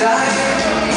die